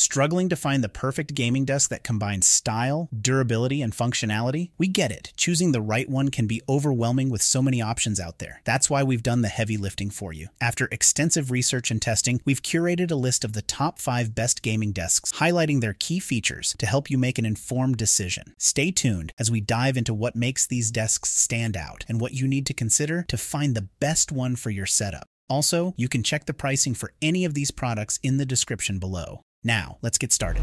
Struggling to find the perfect gaming desk that combines style, durability, and functionality? We get it. Choosing the right one can be overwhelming with so many options out there. That's why we've done the heavy lifting for you. After extensive research and testing, we've curated a list of the top five best gaming desks, highlighting their key features to help you make an informed decision. Stay tuned as we dive into what makes these desks stand out and what you need to consider to find the best one for your setup. Also, you can check the pricing for any of these products in the description below. Now, let's get started.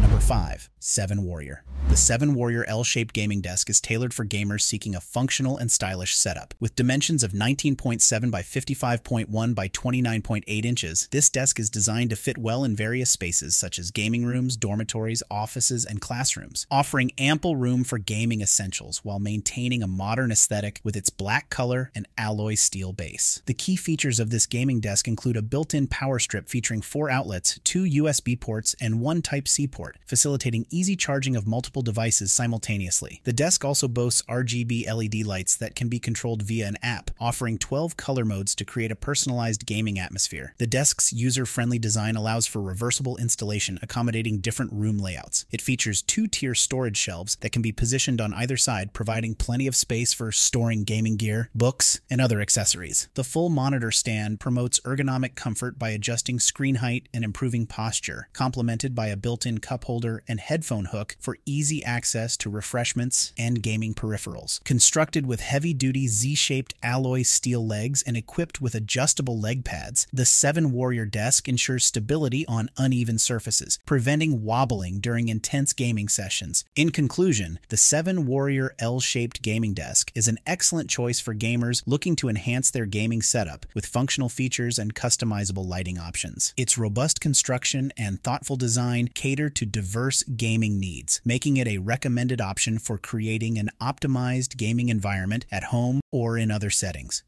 Number 5. 7 Warrior. The 7 Warrior L-shaped gaming desk is tailored for gamers seeking a functional and stylish setup. With dimensions of 19.7 by 55.1 by 29.8 inches, this desk is designed to fit well in various spaces such as gaming rooms, dormitories, offices, and classrooms, offering ample room for gaming essentials while maintaining a modern aesthetic with its black color and alloy steel base. The key features of this gaming desk include a built-in power strip featuring four outlets, two USB ports, and one Type-C port, facilitating easy charging of multiple devices simultaneously. The desk also boasts RGB LED lights that can be controlled via an app, offering 12 color modes to create a personalized gaming atmosphere. The desk's user-friendly design allows for reversible installation, accommodating different room layouts. It features two-tier storage shelves that can be positioned on either side, providing plenty of space for storing gaming gear, books, and other accessories. The full monitor stand promotes ergonomic comfort by adjusting screen height and improving posture, complemented by a built-in cup holder and headphone hook for easy access to refreshments and gaming peripherals. Constructed with heavy-duty Z-shaped alloy steel legs and equipped with adjustable leg pads, the 7 Warrior desk ensures stability on uneven surfaces, preventing wobbling during intense gaming sessions. In conclusion, the 7 Warrior L-shaped gaming desk is an excellent choice for gamers looking to enhance their gaming setup with functional features and customizable lighting options. Its robust construction and thoughtful design cater to diverse gaming needs, making it a recommended option for creating an optimized gaming environment at home or in other settings.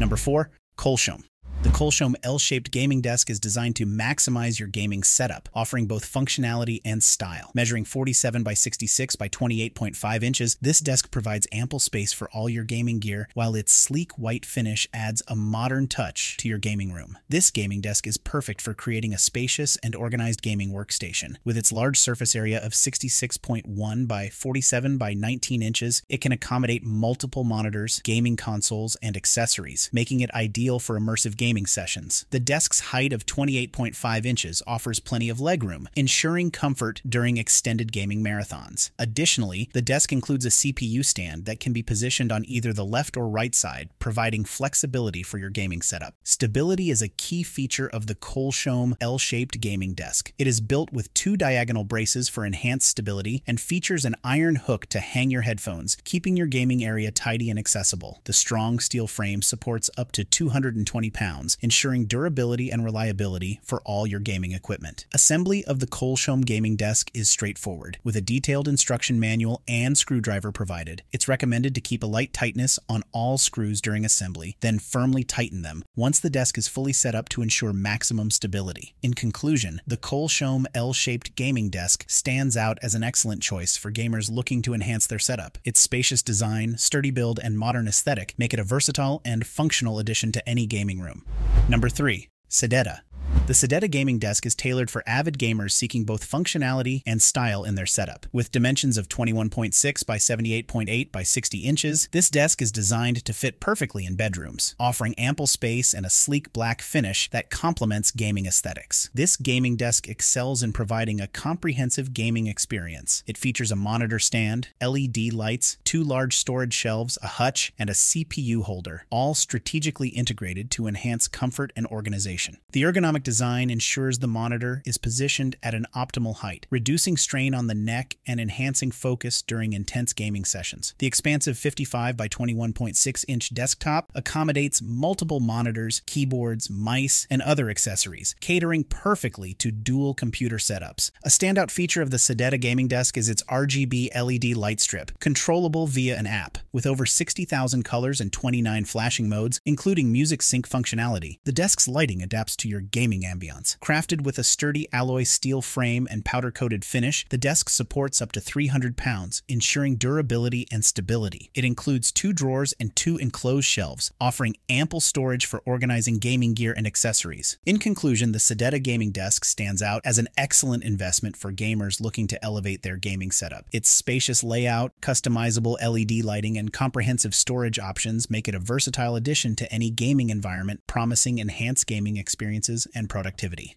Number 4. Coleshome. The Coleshome L-shaped gaming desk is designed to maximize your gaming setup, offering both functionality and style. Measuring 47 by 66 by 28.5 inches, this desk provides ample space for all your gaming gear, while its sleek white finish adds a modern touch to your gaming room. This gaming desk is perfect for creating a spacious and organized gaming workstation. With its large surface area of 66.1 by 47 by 19 inches, it can accommodate multiple monitors, gaming consoles, and accessories, making it ideal for immersive gaming gaming sessions. The desk's height of 28.5 inches offers plenty of legroom, ensuring comfort during extended gaming marathons. Additionally, the desk includes a CPU stand that can be positioned on either the left or right side, providing flexibility for your gaming setup. Stability is a key feature of the Coleshome L-shaped gaming desk. It is built with two diagonal braces for enhanced stability and features an iron hook to hang your headphones, keeping your gaming area tidy and accessible. The strong steel frame supports up to 220 pounds ensuring durability and reliability for all your gaming equipment. Assembly of the Coleshome gaming desk is straightforward, with a detailed instruction manual and screwdriver provided. It's recommended to keep a light tightness on all screws during assembly, then firmly tighten them once the desk is fully set up to ensure maximum stability. In conclusion, the Coleshome L-shaped gaming desk stands out as an excellent choice for gamers looking to enhance their setup. Its spacious design, sturdy build, and modern aesthetic make it a versatile and functional addition to any gaming room. Number 3. Sedeta. The Sedeta gaming desk is tailored for avid gamers seeking both functionality and style in their setup. With dimensions of 21.6 by 78.8 by 60 inches, this desk is designed to fit perfectly in bedrooms, offering ample space and a sleek black finish that complements gaming aesthetics. This gaming desk excels in providing a comprehensive gaming experience. It features a monitor stand, LED lights, two large storage shelves, a hutch, and a CPU holder, all strategically integrated to enhance comfort and organization. The ergonomic design ensures the monitor is positioned at an optimal height, reducing strain on the neck and enhancing focus during intense gaming sessions. The expansive 55 by 21.6 inch desktop accommodates multiple monitors, keyboards, mice, and other accessories, catering perfectly to dual computer setups. A standout feature of the Sedeta gaming desk is its RGB LED light strip, controllable via an app. With over 60,000 colors and 29 flashing modes, including music sync functionality, the desk's lighting adapts to your gaming gaming ambiance. Crafted with a sturdy alloy steel frame and powder-coated finish, the desk supports up to 300 pounds, ensuring durability and stability. It includes two drawers and two enclosed shelves, offering ample storage for organizing gaming gear and accessories. In conclusion, the Sedeta gaming desk stands out as an excellent investment for gamers looking to elevate their gaming setup. Its spacious layout, customizable LED lighting, and comprehensive storage options make it a versatile addition to any gaming environment, promising enhanced gaming experiences and productivity.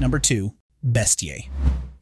Number 2. Bestier.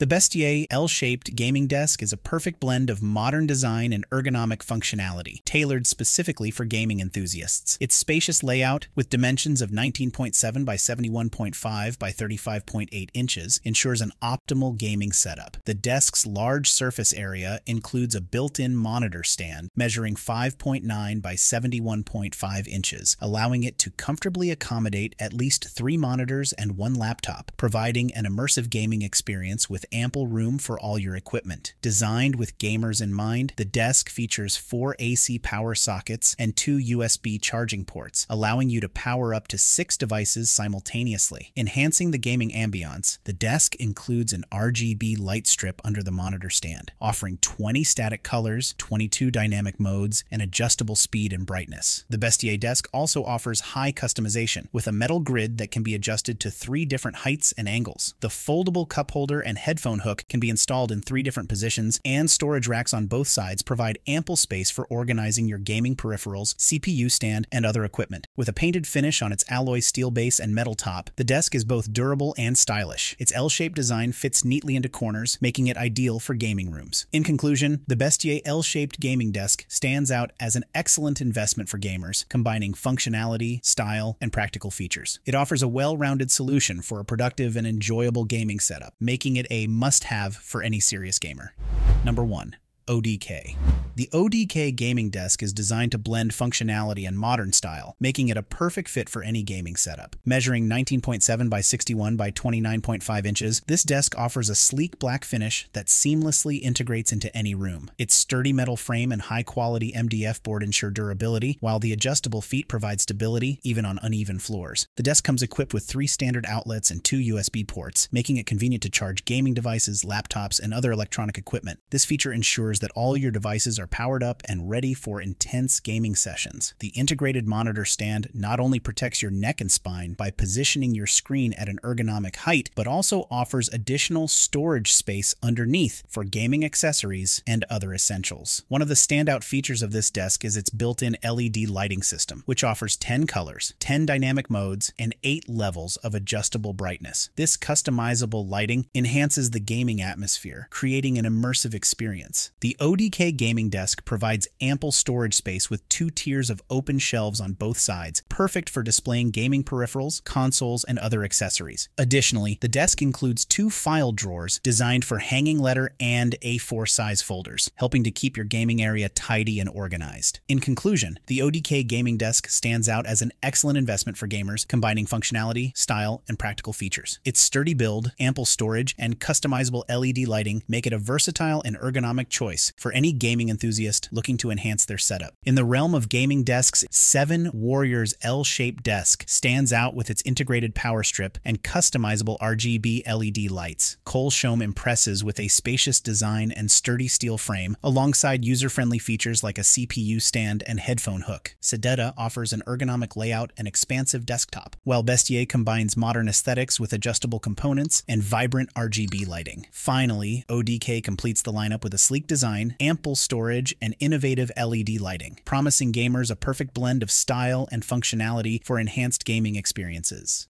The Bestier L-shaped gaming desk is a perfect blend of modern design and ergonomic functionality, tailored specifically for gaming enthusiasts. Its spacious layout, with dimensions of 19.7 by 71.5 by 35.8 inches, ensures an optimal gaming setup. The desk's large surface area includes a built-in monitor stand measuring 5.9 by 71.5 inches, allowing it to comfortably accommodate at least three monitors and one laptop, providing an immersive gaming experience with ample room for all your equipment. Designed with gamers in mind, the desk features four AC power sockets and two USB charging ports, allowing you to power up to six devices simultaneously. Enhancing the gaming ambiance, the desk includes an RGB light strip under the monitor stand, offering 20 static colors, 22 dynamic modes, and adjustable speed and brightness. The Bestier desk also offers high customization, with a metal grid that can be adjusted to three different heights and angles. The foldable cup holder and headphone hook can be installed in three different positions, and storage racks on both sides provide ample space for organizing your gaming peripherals, CPU stand, and other equipment. With a painted finish on its alloy steel base and metal top, the desk is both durable and stylish. Its L-shaped design fits neatly into corners, making it ideal for gaming rooms. In conclusion, the Bestier L-shaped gaming desk stands out as an excellent investment for gamers, combining functionality, style, and practical features. It offers a well-rounded solution for a productive and enjoyable gaming setup, making it a must have for any serious gamer. Number 1. ODK. The ODK gaming desk is designed to blend functionality and modern style, making it a perfect fit for any gaming setup. Measuring 19.7 by 61 by 29.5 inches, this desk offers a sleek black finish that seamlessly integrates into any room. Its sturdy metal frame and high-quality MDF board ensure durability, while the adjustable feet provide stability even on uneven floors. The desk comes equipped with three standard outlets and two USB ports, making it convenient to charge gaming devices, laptops, and other electronic equipment. This feature ensures that all your devices are powered up and ready for intense gaming sessions. The integrated monitor stand not only protects your neck and spine by positioning your screen at an ergonomic height, but also offers additional storage space underneath for gaming accessories and other essentials. One of the standout features of this desk is its built-in LED lighting system, which offers 10 colors, 10 dynamic modes, and 8 levels of adjustable brightness. This customizable lighting enhances the gaming atmosphere, creating an immersive experience. The ODK gaming desk provides ample storage space with two tiers of open shelves on both sides, perfect for displaying gaming peripherals, consoles, and other accessories. Additionally, the desk includes two file drawers designed for hanging letter and A4 size folders, helping to keep your gaming area tidy and organized. In conclusion, the ODK gaming desk stands out as an excellent investment for gamers, combining functionality, style, and practical features. Its sturdy build, ample storage, and customizable LED lighting make it a versatile and ergonomic choice for any gaming enthusiast looking to enhance their setup. In the realm of gaming desks, 7 Warriors L-shaped desk stands out with its integrated power strip and customizable RGB LED lights. Coleshome impresses with a spacious design and sturdy steel frame, alongside user-friendly features like a CPU stand and headphone hook. Sedeta offers an ergonomic layout and expansive desktop, while Bestier combines modern aesthetics with adjustable components and vibrant RGB lighting. Finally, ODK completes the lineup with a sleek design ample storage, and innovative LED lighting, promising gamers a perfect blend of style and functionality for enhanced gaming experiences.